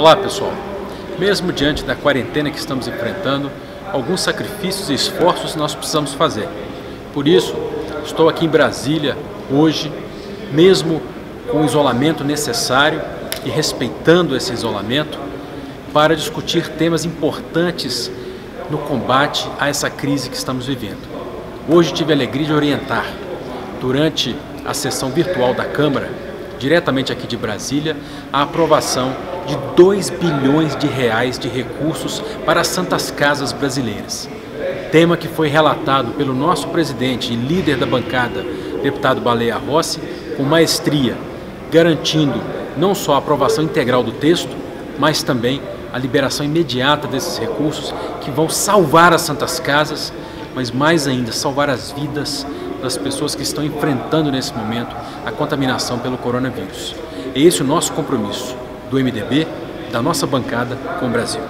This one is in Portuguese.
Olá pessoal, mesmo diante da quarentena que estamos enfrentando, alguns sacrifícios e esforços nós precisamos fazer. Por isso, estou aqui em Brasília hoje, mesmo com o isolamento necessário e respeitando esse isolamento, para discutir temas importantes no combate a essa crise que estamos vivendo. Hoje tive a alegria de orientar, durante a sessão virtual da Câmara, diretamente aqui de Brasília, a aprovação de 2 bilhões de reais de recursos para as santas casas brasileiras. Tema que foi relatado pelo nosso presidente e líder da bancada, deputado Baleia Rossi, com maestria, garantindo não só a aprovação integral do texto, mas também a liberação imediata desses recursos que vão salvar as santas casas, mas mais ainda salvar as vidas das pessoas que estão enfrentando nesse momento a contaminação pelo coronavírus. É esse o nosso compromisso do MDB, da nossa bancada com o Brasil.